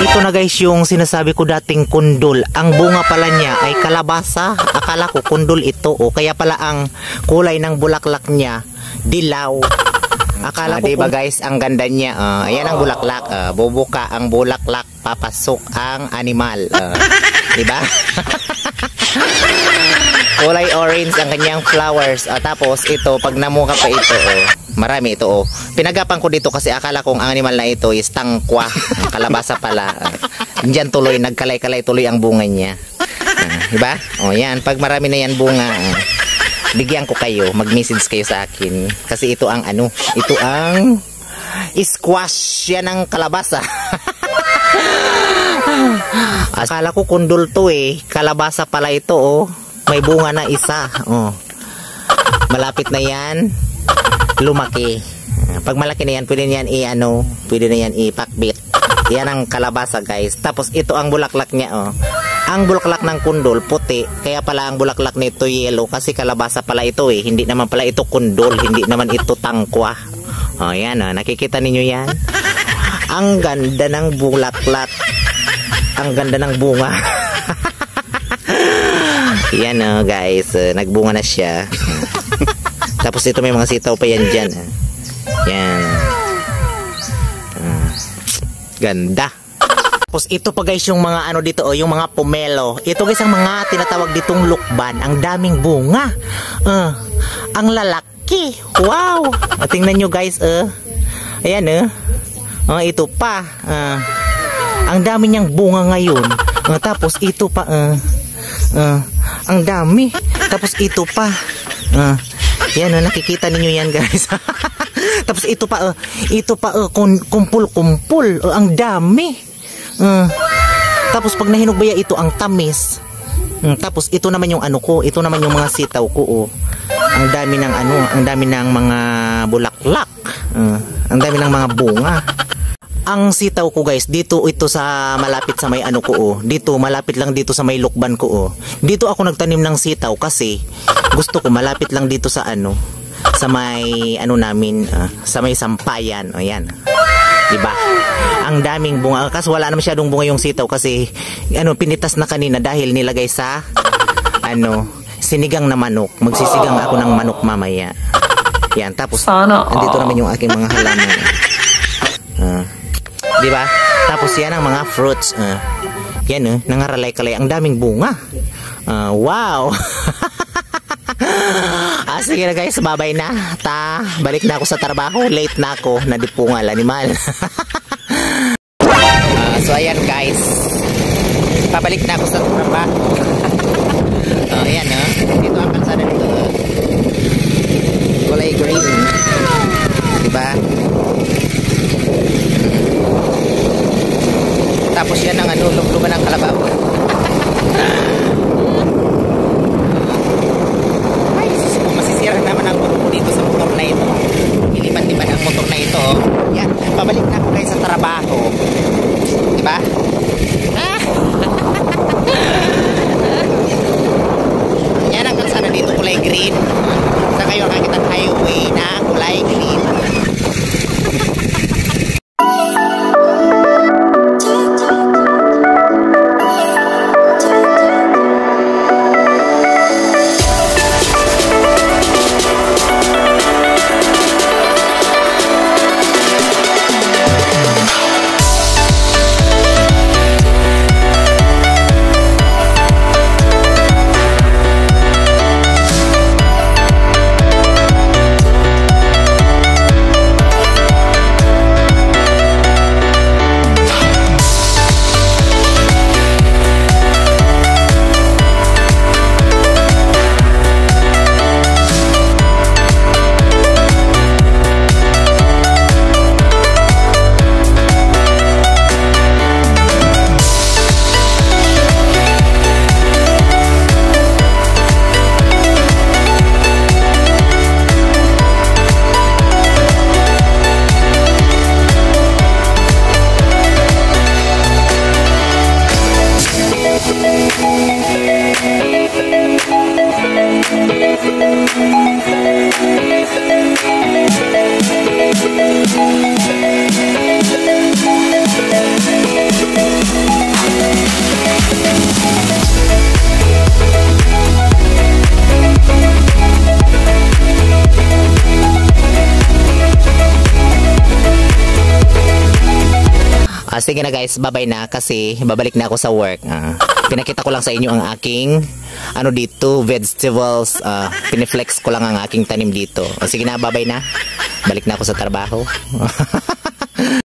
ito na guys yung sinasabi ko dating kundol. Ang bunga pala niya ay kalabasa. Akala ko kundol ito o kaya pala ang kulay ng bulaklak niya dilaw. Akala ko diba guys, ang ganda niya. Uh, ayan ang bulaklak. Uh, bubuka ang bulaklak, papasok ang animal. Uh, diba? Kulay orange ang kanyang flowers. Uh, tapos ito, pag namuka pa ito, oh, marami ito. Oh. Pinagapan ko dito kasi akala kong ang animal na ito is tangkwa. Kalabasa pala. Uh, Diyan tuloy, nagkalay-kalay tuloy ang bunga niya. Uh, diba? O oh, yan, pag marami na yan bunga, uh, bigyan ko kayo, mag-message kayo sa akin. Kasi ito ang ano, ito ang squash yan ng kalabasa. Akala ko kundol to eh. Kalabasa pala ito oh. May bunga na isa. Oh. Malapit na yan. Lumaki. Pag malaki na yan, pwede na yan i-ano, pwede na yan ipakbit. Yan ang kalabasa guys. Tapos ito ang bulaklak niya oh. Ang bulaklak ng kundol puti, kaya pala ang bulaklak nito yellow kasi kalabasa pala ito eh. Hindi naman pala ito kundol, hindi naman ito tangkwa. Oh, yan oh, nakikita ninyo yan? Ang ganda ng bulaklak. Ang ganda ng bunga. Yan oh, guys, uh, nagbunga na siya. Tapos ito may mga sitaw pa yan dyan. Uh. Yan. Uh, ganda. Tapos ito pa guys yung mga ano dito oh, yung mga pomelo. Ito guys ang mga tinatawag ditong lukban. Ang daming bunga. Uh, ang lalaki. Wow. Uh, tingnan nyo guys. Uh. Ayan uh. Uh, ito pa. Uh, ang dami niyang bunga ngayon. Uh, tapos ito pa. Uh, uh, ang dami. Tapos ito pa. Uh, yan, uh, nakikita ninyo yan guys. Tapos ito pa, uh, ito pa, uh, kumpul-kumpul. Uh, ang dami. Uh, tapos pag nahinog ba ito ang tamis. Um, tapos ito naman yung ano ko, ito naman yung mga sitaw ko. Oh. Ang dami ng ano, ang dami ng mga bulaklak. Uh, ang dami ng mga bunga ang sitaw ko guys dito ito sa malapit sa may ano ko oh. Dito malapit lang dito sa may lukban ko oh. Dito ako nagtanim ng sitaw kasi gusto ko malapit lang dito sa ano sa may ano namin uh, sa may sampayan o oh, yan. Diba? Ang daming bunga. Kasi wala na masyadong bunga yung sitaw kasi ano pinitas na kanina dahil nilagay sa ano sinigang na manok. Magsisigang ako ng manok mamaya. Yan tapos Sana, andito naman yung aking mga halaman. Uh, 'Di ba? Tapos yan ang mga fruits. Uh, yan uh, nangaralay-kalay. Ang daming bunga. Uh, wow! ah, sige na guys, babay na. Ta, balik na ako sa trabaho. Late na ako. Nadipungal, animal. uh, so ayan guys. Pabalik na ako sa trabaho. uh, ayan uh, dito ang kalsada dito. Uh, kulay green. Diba? Tapos yan ang ano, luglugan ng kalabaw. Ay, masisira naman ang motor dito sa motor na ito. Sige na guys, bye-bye na kasi babalik na ako sa work. Ah, pinakita ko lang sa inyo ang aking ano dito, vegetables. Ah, piniflex ko lang ang aking tanim dito. Ah, sige na, bye-bye na. Balik na ako sa trabaho.